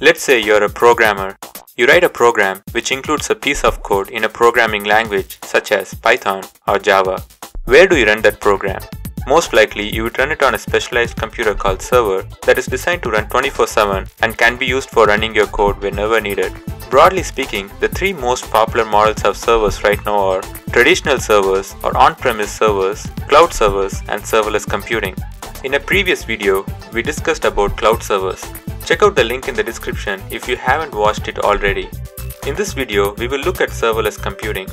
Let's say you're a programmer. You write a program which includes a piece of code in a programming language such as Python or Java. Where do you run that program? Most likely, you would run it on a specialized computer called server that is designed to run 24-7 and can be used for running your code whenever needed. Broadly speaking, the three most popular models of servers right now are traditional servers or on-premise servers, cloud servers and serverless computing. In a previous video, we discussed about cloud servers. Check out the link in the description if you haven't watched it already. In this video, we will look at serverless computing.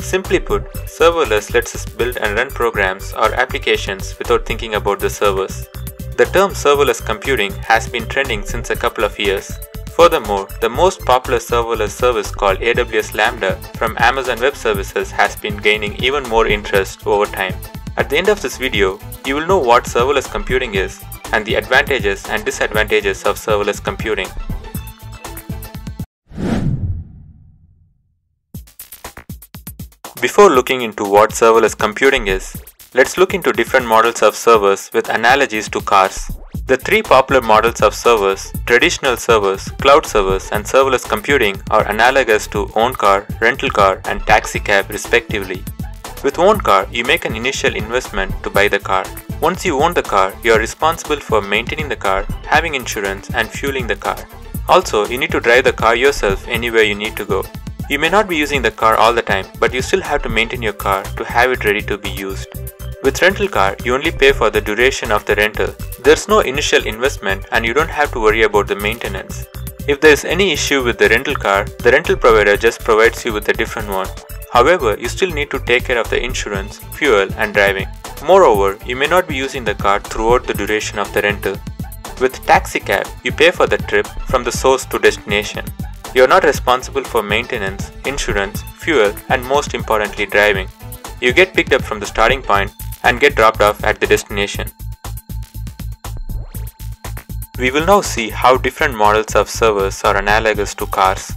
Simply put, serverless lets us build and run programs or applications without thinking about the servers. The term serverless computing has been trending since a couple of years. Furthermore, the most popular serverless service called AWS Lambda from Amazon Web Services has been gaining even more interest over time. At the end of this video, you will know what serverless computing is and the advantages and disadvantages of serverless computing. Before looking into what serverless computing is, let's look into different models of servers with analogies to cars. The three popular models of servers, traditional servers, cloud servers and serverless computing are analogous to own car, rental car and taxi cab respectively. With own car, you make an initial investment to buy the car. Once you own the car, you are responsible for maintaining the car, having insurance and fueling the car. Also, you need to drive the car yourself anywhere you need to go. You may not be using the car all the time, but you still have to maintain your car to have it ready to be used. With rental car, you only pay for the duration of the rental. There's no initial investment and you don't have to worry about the maintenance. If there is any issue with the rental car, the rental provider just provides you with a different one. However, you still need to take care of the insurance, fuel and driving. Moreover, you may not be using the car throughout the duration of the rental. With taxi cab, you pay for the trip from the source to destination. You are not responsible for maintenance, insurance, fuel, and most importantly, driving. You get picked up from the starting point and get dropped off at the destination. We will now see how different models of servers are analogous to cars.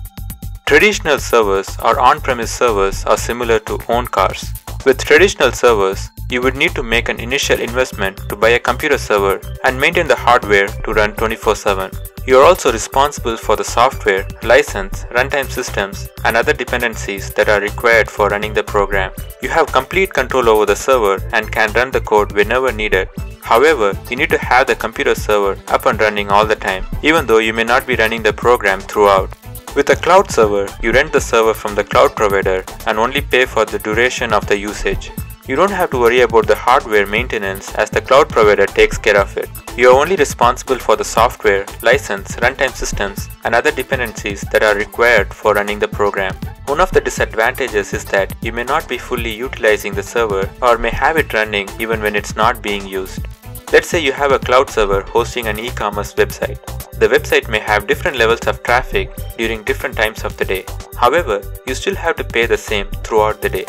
Traditional servers or on-premise servers are similar to own cars. With traditional servers, you would need to make an initial investment to buy a computer server and maintain the hardware to run 24-7. You are also responsible for the software, license, runtime systems, and other dependencies that are required for running the program. You have complete control over the server and can run the code whenever needed. However, you need to have the computer server up and running all the time, even though you may not be running the program throughout. With a cloud server, you rent the server from the cloud provider and only pay for the duration of the usage. You don't have to worry about the hardware maintenance as the cloud provider takes care of it. You are only responsible for the software, license, runtime systems, and other dependencies that are required for running the program. One of the disadvantages is that you may not be fully utilizing the server or may have it running even when it's not being used. Let's say you have a cloud server hosting an e-commerce website. The website may have different levels of traffic during different times of the day. However, you still have to pay the same throughout the day.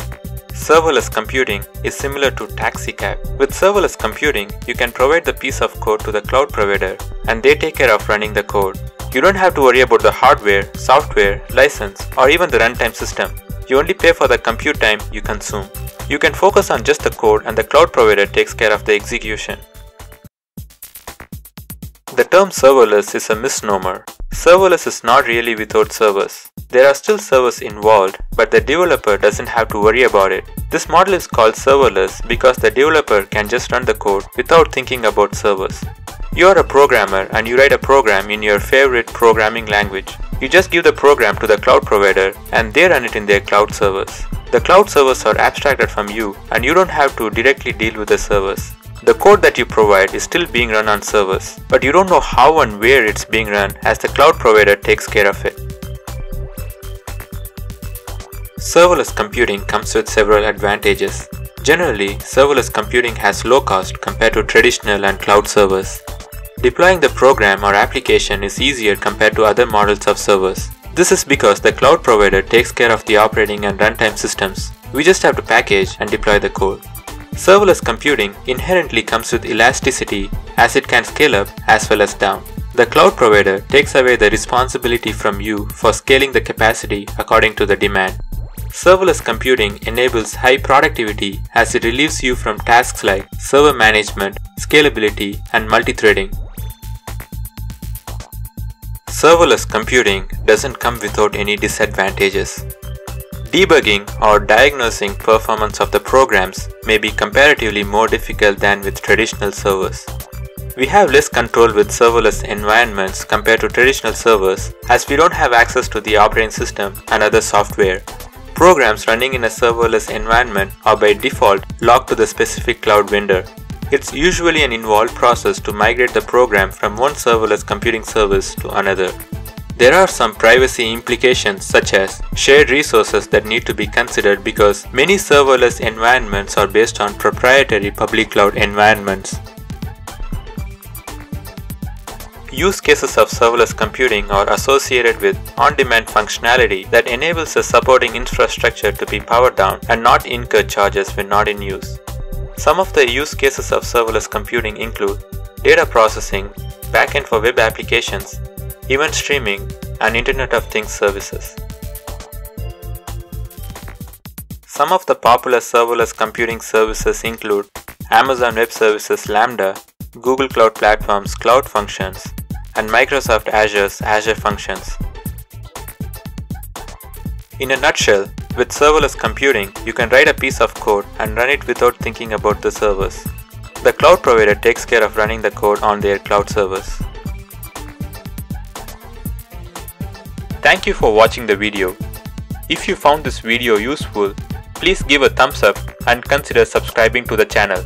Serverless computing is similar to taxi cab. With serverless computing, you can provide the piece of code to the cloud provider and they take care of running the code. You don't have to worry about the hardware, software, license, or even the runtime system. You only pay for the compute time you consume. You can focus on just the code and the cloud provider takes care of the execution. The term serverless is a misnomer. Serverless is not really without servers. There are still servers involved, but the developer doesn't have to worry about it. This model is called serverless because the developer can just run the code without thinking about servers. You are a programmer and you write a program in your favorite programming language. You just give the program to the cloud provider and they run it in their cloud servers. The cloud servers are abstracted from you and you don't have to directly deal with the servers. The code that you provide is still being run on servers, but you don't know how and where it's being run as the cloud provider takes care of it. Serverless computing comes with several advantages. Generally, serverless computing has low cost compared to traditional and cloud servers. Deploying the program or application is easier compared to other models of servers. This is because the cloud provider takes care of the operating and runtime systems. We just have to package and deploy the code. Serverless computing inherently comes with elasticity as it can scale up as well as down. The cloud provider takes away the responsibility from you for scaling the capacity according to the demand. Serverless computing enables high productivity as it relieves you from tasks like server management, scalability, and multi-threading. serverless computing doesn't come without any disadvantages. Debugging or diagnosing performance of the programs may be comparatively more difficult than with traditional servers. We have less control with serverless environments compared to traditional servers as we don't have access to the operating system and other software. Programs running in a serverless environment are by default locked to the specific cloud vendor. It's usually an involved process to migrate the program from one serverless computing service to another. There are some privacy implications such as shared resources that need to be considered because many serverless environments are based on proprietary public cloud environments. Use cases of serverless computing are associated with on-demand functionality that enables the supporting infrastructure to be powered down and not incur charges when not in use. Some of the use cases of serverless computing include data processing, backend for web applications, event streaming, and Internet of Things services. Some of the popular serverless computing services include Amazon Web Services Lambda, Google Cloud Platform's Cloud Functions, and Microsoft Azure's Azure Functions. In a nutshell, with serverless computing, you can write a piece of code and run it without thinking about the servers. The cloud provider takes care of running the code on their cloud servers. Thank you for watching the video. If you found this video useful, please give a thumbs up and consider subscribing to the channel.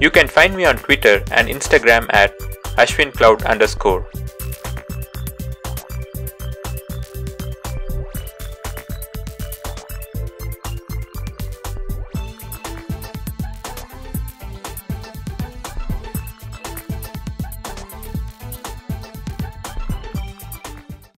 You can find me on Twitter and Instagram at ashwincloud underscore.